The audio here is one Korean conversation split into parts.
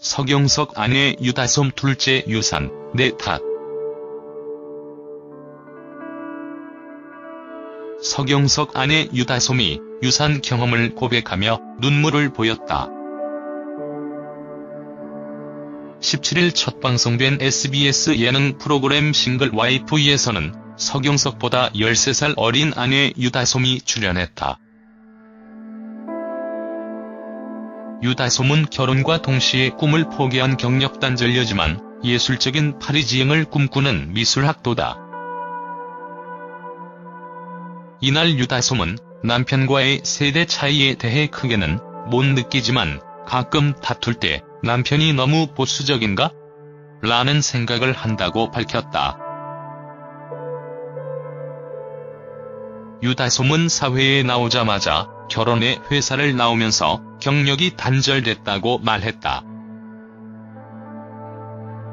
서경석 아내 유다솜 둘째 유산, 내 탓. 서경석 아내 유다솜이 유산 경험을 고백하며 눈물을 보였다. 17일 첫 방송된 SBS 예능 프로그램 싱글 와이프에서는 서경석보다 13살 어린 아내 유다솜이 출연했다. 유다솜은 결혼과 동시에 꿈을 포기한 경력단절녀지만 예술적인 파리지행을 꿈꾸는 미술학도다. 이날 유다솜은 남편과의 세대 차이에 대해 크게는 못 느끼지만 가끔 다툴 때 남편이 너무 보수적인가? 라는 생각을 한다고 밝혔다. 유다솜은 사회에 나오자마자 결혼해 회사를 나오면서 경력이 단절됐다고 말했다.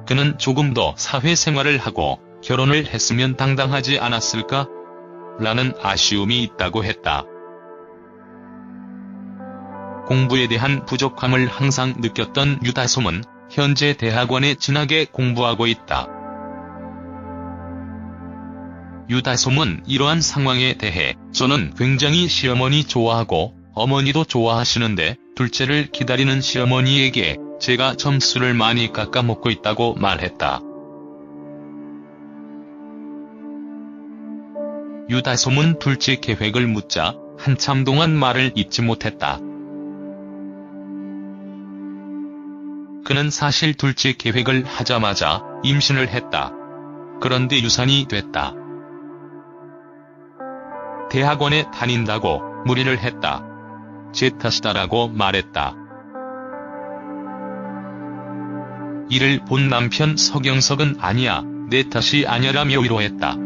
그는 조금 더 사회생활을 하고 결혼을 했으면 당당하지 않았을까? 라는 아쉬움이 있다고 했다. 공부에 대한 부족함을 항상 느꼈던 유다솜은 현재 대학원에 진학해 공부하고 있다. 유다솜은 이러한 상황에 대해 저는 굉장히 시어머니 좋아하고 어머니도 좋아하시는데 둘째를 기다리는 시어머니에게 제가 점수를 많이 깎아먹고 있다고 말했다. 유다솜은 둘째 계획을 묻자 한참 동안 말을 잇지 못했다. 그는 사실 둘째 계획을 하자마자 임신을 했다. 그런데 유산이 됐다. 대학원에 다닌다고 무리를 했다. 제 탓이다라고 말했다. 이를 본 남편 서경석은 아니야, 내 탓이 아니라며 위로했다.